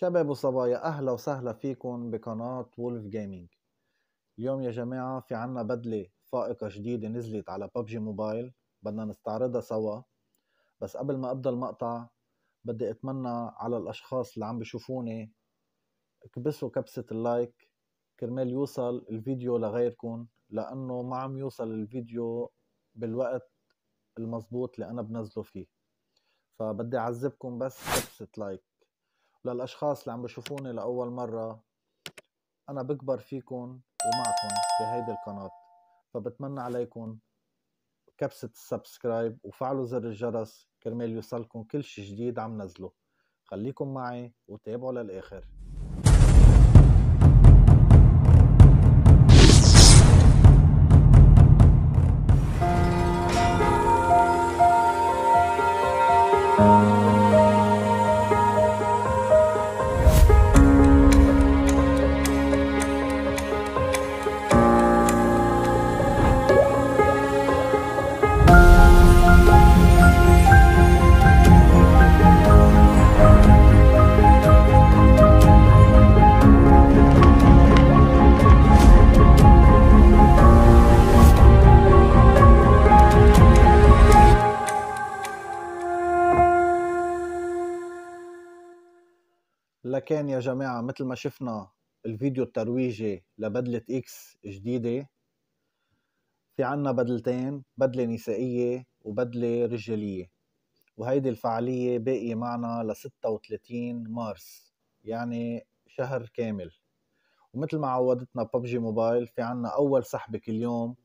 شباب وصبايا أهلا وسهلا فيكم بقناة وولف جيمنج اليوم يا جماعة في عنا بدلة فائقة جديدة نزلت على ببجي موبايل. بدنا نستعرضها سوا. بس قبل ما أبدأ المقطع بدي أتمنى على الأشخاص اللي عم بيشوفوني اكبسوا كبسة ال like. كرمال يوصل الفيديو لغيركم لأنه ما عم يوصل الفيديو بالوقت المضبوط اللي أنا بنزله فيه. فبدي أعذبكم بس كبسة like. للأشخاص اللي عم بشوفوني لأول مرة أنا بكبر فيكم ومعكم بهيدي القناة. فبتمنى عليكم كبسة ال subscribe وفعلوا زر الجرس كرمال يوصلكم كل شي جديد عم نزله. خليكم معي وتابعوا للآخر. لكن يا جماعة مثل ما شفنا الفيديو الترويجي لبدلة X جديدة في عنا بدلتين بدلة نسائية وبدلة رجالية. وهيدي الفعالية باقية معنا ل 36 مارس يعني شهر كامل. ومثل ما عودتنا ببجي موبايل في عنا أول سحبة كل يوم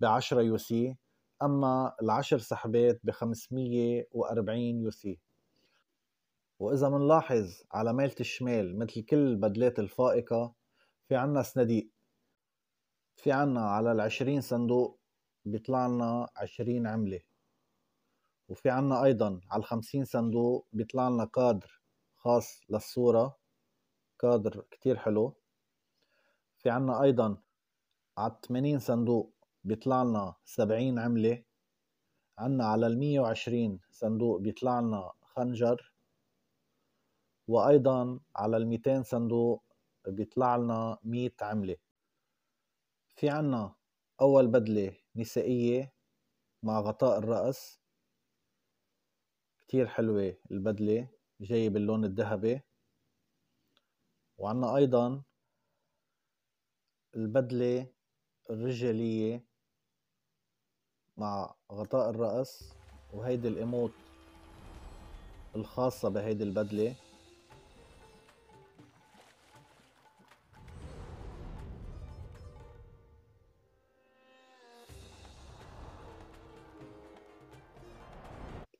ب 10 UC أما العشر سحبات ب 540 UC. وإذا منلاحظ على ميلة الشمال مثل كل البدلات الفائقة في عنا صناديق. في عنا على العشرين صندوق بيطلع لنا عشرين عملة. وفي عنا أيضا على الخمسين صندوق بيطلع لنا كادر خاص للصورة. كادر كتير حلو. في عنا أيضا على الثمانين صندوق بيطلع لنا سبعين عملة. عنا على المية وعشرين صندوق بيطلع لنا خنجر. وأيضا على ال 200 صندوق بيطلع لنا 100 عملة. في عنا أول بدلة نسائية مع غطاء الرأس. كتير حلوة البدلة جاية باللون الذهبي. وعنا أيضا البدلة الرجالية مع غطاء الرأس وهيدي الإيموت الخاصة بهيدي البدلة.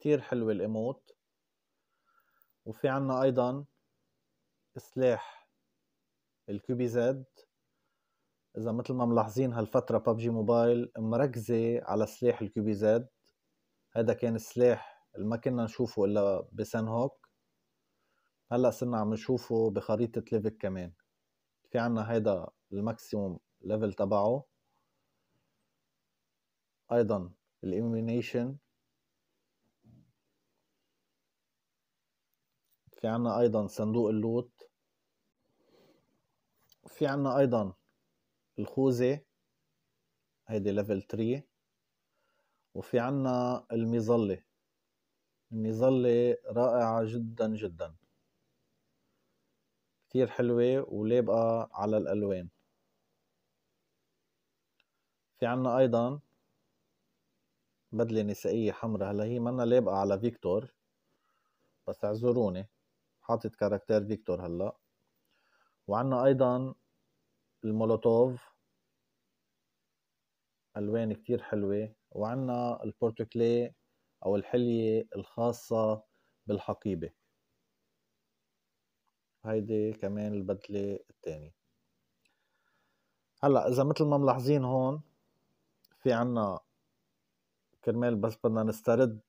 كتير حلوة الإيموت. وفي عنا أيضا سلاح ال QBZ إذا مثل ما ملاحظين هالفترة ببجي موبايل مركزة على سلاح ال QBZ هذا كان السلاح اللي ما كنا نشوفه إلا بسانهوك. هلأ صرنا عم نشوفه بخريطة ليفك كمان. في عنا هيدا ال maximum level تبعه. أيضا ال elimination في عنا أيضا صندوق ال loot في عنا أيضا الخوذة هيدي level 3 وفي عنا المظلة. المظلة رائعة جدا جدا. كتير حلوة ولابقة على الألوان. في عنا أيضا بدلة نسائية حمراء هلأ هي منا لابقة على فيكتور بس اعذروني. حاطط character فيكتور هلا. وعنا أيضا المولوتوف. ألوان كتير حلوة. وعنا البورتوكلي أو الحلية الخاصة بالحقيبة. هيدي كمان البدلة الثانية هلا إذا مثل ما ملاحظين هون في عنا كرمال بس بدنا نسترد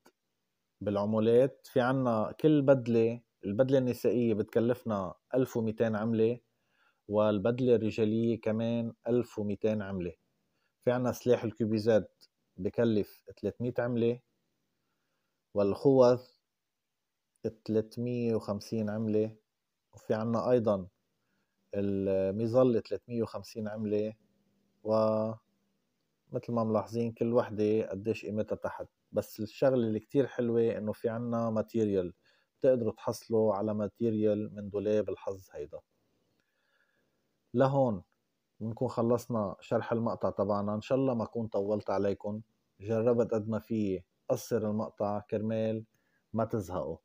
بالعمولات. في عنا كل بدلة البدلة النسائية بتكلفنا 1200 عملة والبدلة الرجالية كمان 1200 عملة. في عنا سلاح الكوبيزات بكلف 300 عملة والخوذ 350 عملة وفي عنا أيضا المظلة 350 عملة و مثل ما ملاحظين كل وحدة قديش قيمتها تحت. بس الشغلة اللي كتير حلوة إنه في عنا material بتقدروا تحصلوا على material من دولاب الحظ هيدا. لهون بنكون خلصنا شرح المقطع تبعنا. إن شاء الله ما أكون طولت عليكم. جربت قد ما فيي قصر المقطع كرمال ما تزهقوا.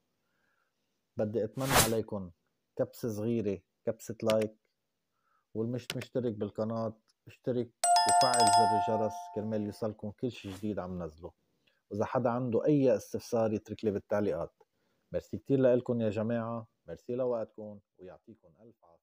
بدي أتمنى عليكم كبسة صغيرة كبسة like. والمش مشترك بالقناة اشترك وفعل زر الجرس كرمال يوصلكم كل شي جديد عم نزله. وإذا حدا عنده أي استفسار يترك لي بالتعليقات. ميرسي كتير لكم يا جماعة. ميرسي لوقتكم ويعطيكم ألف عافية.